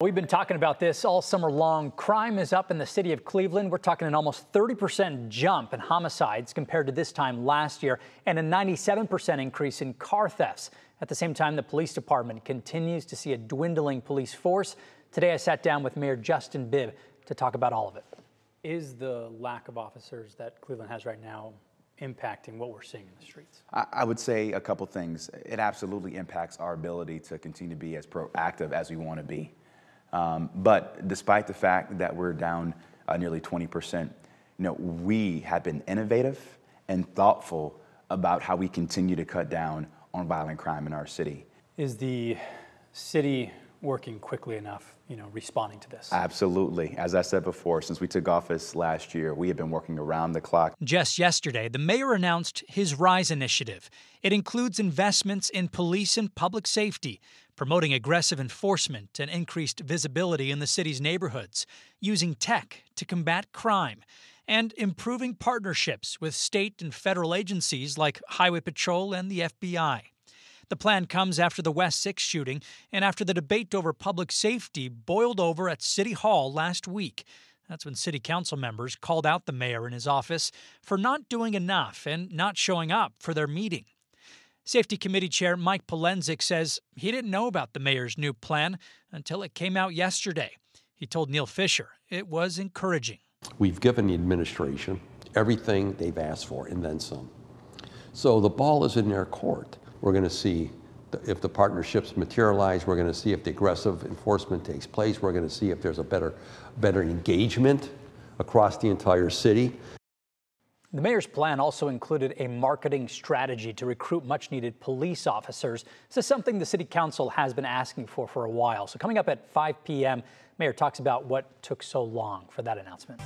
We've been talking about this all summer long. Crime is up in the city of Cleveland. We're talking an almost 30% jump in homicides compared to this time last year and a 97% increase in car thefts. At the same time, the police department continues to see a dwindling police force. Today, I sat down with Mayor Justin Bibb to talk about all of it. Is the lack of officers that Cleveland has right now impacting what we're seeing in the streets? I, I would say a couple things. It absolutely impacts our ability to continue to be as proactive as we want to be. Um, but despite the fact that we're down uh, nearly 20%, you know, we have been innovative and thoughtful about how we continue to cut down on violent crime in our city. Is the city working quickly enough, you know, responding to this? Absolutely. As I said before, since we took office last year, we have been working around the clock. Just yesterday, the mayor announced his RISE initiative. It includes investments in police and public safety, promoting aggressive enforcement and increased visibility in the city's neighborhoods, using tech to combat crime, and improving partnerships with state and federal agencies like Highway Patrol and the FBI. The plan comes after the West 6 shooting and after the debate over public safety boiled over at City Hall last week. That's when city council members called out the mayor and his office for not doing enough and not showing up for their meeting. Safety Committee Chair Mike Polensek says he didn't know about the mayor's new plan until it came out yesterday. He told Neil Fisher it was encouraging. We've given the administration everything they've asked for and then some. So the ball is in their court. We're going to see if the partnerships materialize. We're going to see if the aggressive enforcement takes place. We're going to see if there's a better, better engagement across the entire city. The mayor's plan also included a marketing strategy to recruit much needed police officers. This is something the city council has been asking for for a while. So coming up at 5 p.m., mayor talks about what took so long for that announcement.